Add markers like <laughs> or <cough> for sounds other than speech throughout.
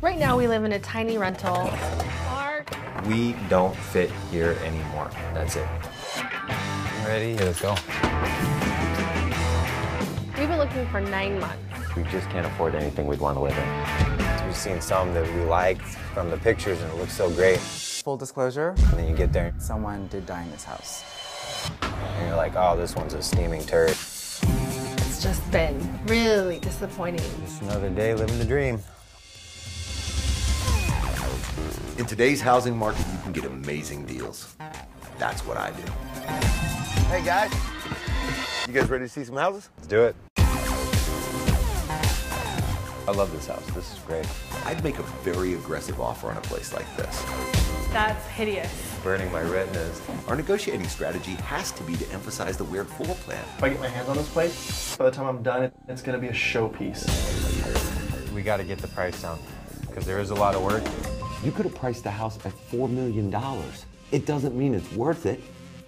Right now, we live in a tiny rental. Mark. We don't fit here anymore. That's it. Ready? Here, let's go. We've been looking for nine months. We just can't afford anything we'd want to live in. We've seen some that we liked from the pictures and it looks so great. Full disclosure, And then you get there someone did die in this house. and you're like, oh, this one's a steaming turd. It's just been really disappointing. Just another day living the dream. In today's housing market, you can get amazing deals. That's what I do. Hey guys, you guys ready to see some houses? Let's do it. I love this house. This is great. I'd make a very aggressive offer on a place like this. That's hideous. Burning my retinas. Our negotiating strategy has to be to emphasize the weird floor plan. If I get my hands on this place, by the time I'm done, it's gonna be a showpiece. We got to get the price down because there is a lot of work. You could have priced the house at $4 million. It doesn't mean it's worth it.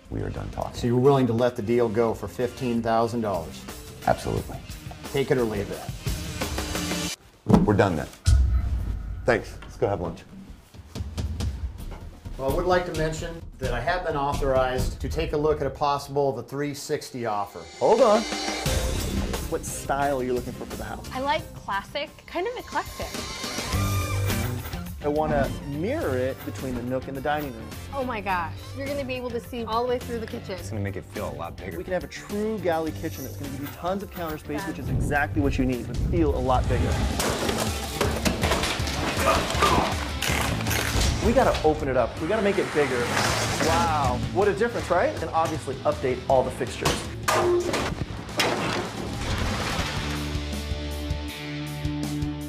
We are done talking. So you're willing to let the deal go for $15,000? Absolutely. Take it or leave it. We're done then. Thanks. Let's go have lunch. Well, I would like to mention that I have been authorized to take a look at a possible the 360 offer. Hold on. What style are you looking for for the house? I like classic, kind of eclectic. I want to mirror it between the nook and the dining room. Oh my gosh, you're gonna be able to see all the way through the kitchen. It's gonna make it feel a lot bigger. We can have a true galley kitchen that's going to give you tons of counter space, which is exactly what you need, but feel a lot bigger. We got to open it up. We got to make it bigger. Wow, what a difference, right? And obviously update all the fixtures.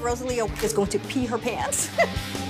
Rosalía is going to pee her pants. <laughs>